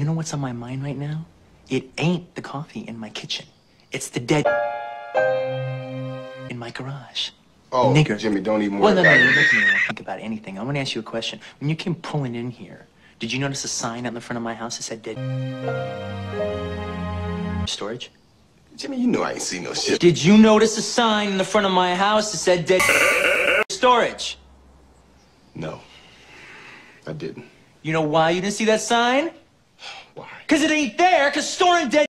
you know what's on my mind right now? It ain't the coffee in my kitchen. It's the dead in my garage. Oh, Nigger. Jimmie, don't even Well, worry no, no, no, I don't think about anything. I want to ask you a question. When you came pulling in here, did you notice a sign out in the front of my house that said dead storage? Jimmie, you know I ain't seen no shit. Did you notice a sign in the front of my house that said dead storage? No, I didn't. You know why you didn't see that sign? Because it ain't there, because storing dead